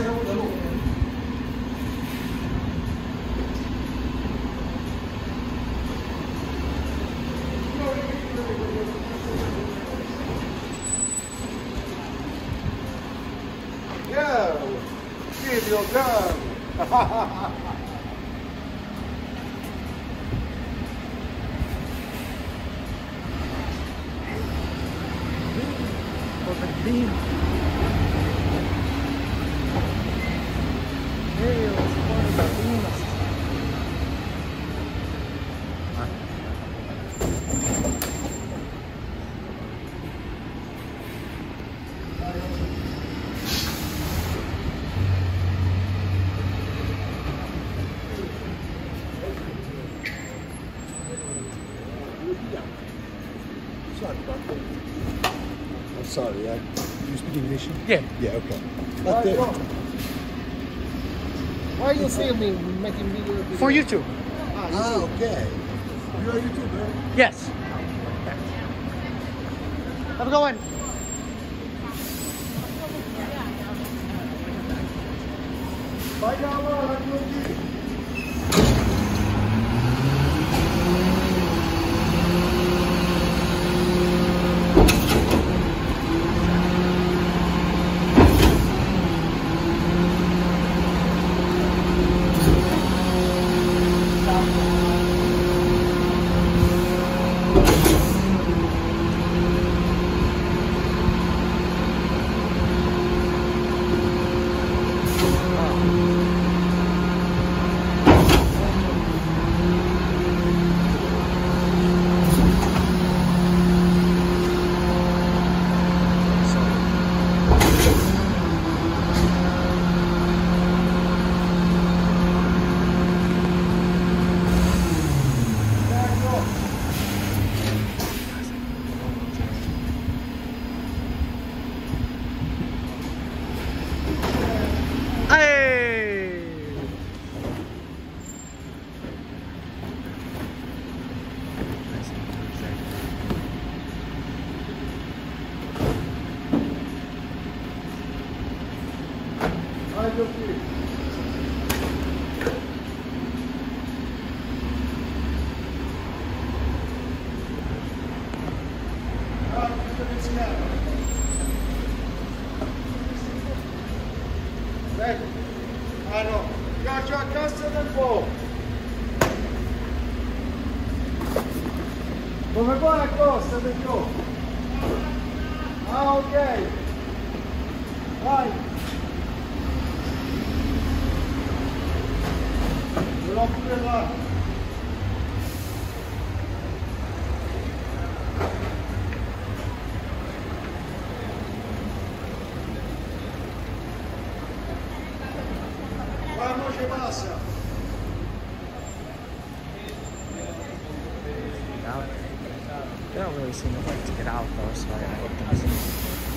mais eu, eu não. Videogame! Cortadinho. I'm sorry, I, you speak English? Yeah. Yeah, okay. Why, But, uh, why you see me making video? For YouTube. ah, okay. You're a YouTuber? Yes. Have a good one. Vai Desse cara. Vedi? Ah a cassa del po'. Come costa del po'? Ah ok. Vai. Lo. Vamos, che. Out. They don't really seem to like to get out though, so I gotta hit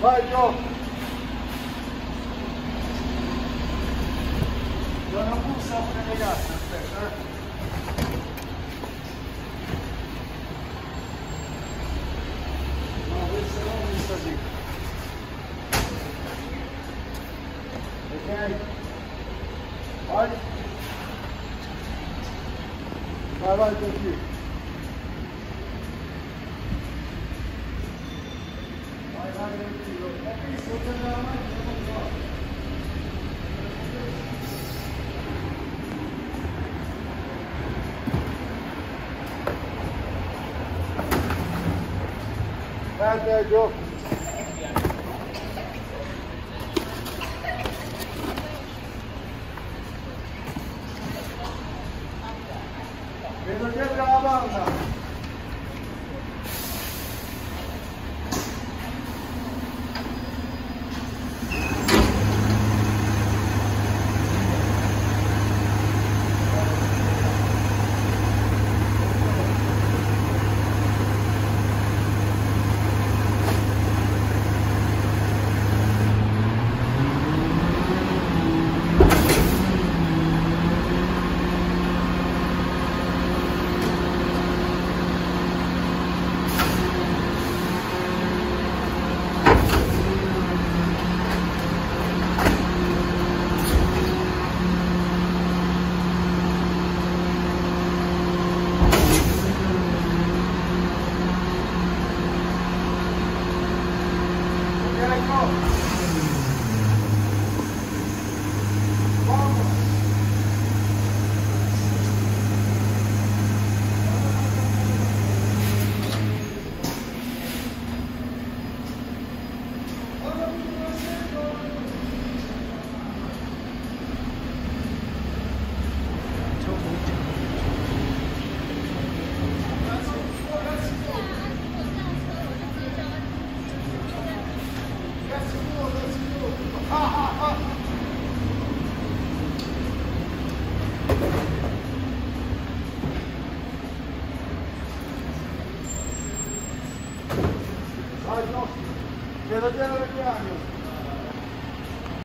Vai, João. Dá uma pulsão para carregar, fechar. Uma vez você não viu isso aqui. Vem aí. Olha. Vai, vai, João. Ben de yok.